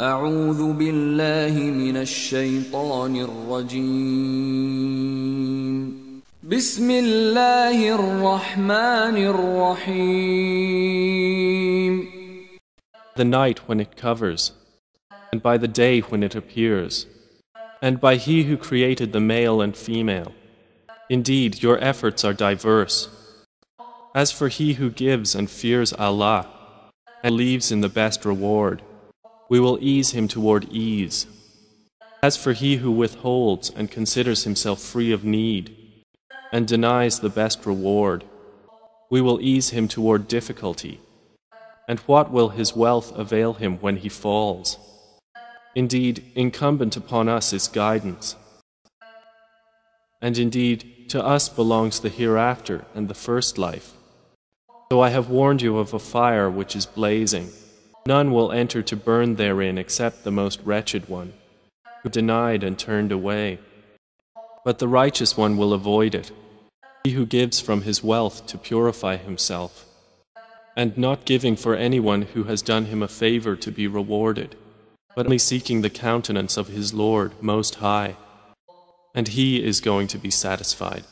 أعوذ بالله من الشيطان الرجيم بسم الله الرحمن الرحيم The night when it covers, and by the day when it appears, and by He who created the male and female. Indeed, your efforts are diverse. As for he who gives and fears Allah, and leaves in the best reward, we will ease him toward ease. As for he who withholds and considers himself free of need, and denies the best reward, we will ease him toward difficulty. And what will his wealth avail him when he falls? Indeed, incumbent upon us is guidance. And indeed, to us belongs the hereafter and the first life. So I have warned you of a fire which is blazing. None will enter to burn therein except the most wretched one, who denied and turned away. But the righteous one will avoid it, he who gives from his wealth to purify himself and not giving for anyone who has done him a favor to be rewarded, but only seeking the countenance of his Lord Most High, and he is going to be satisfied.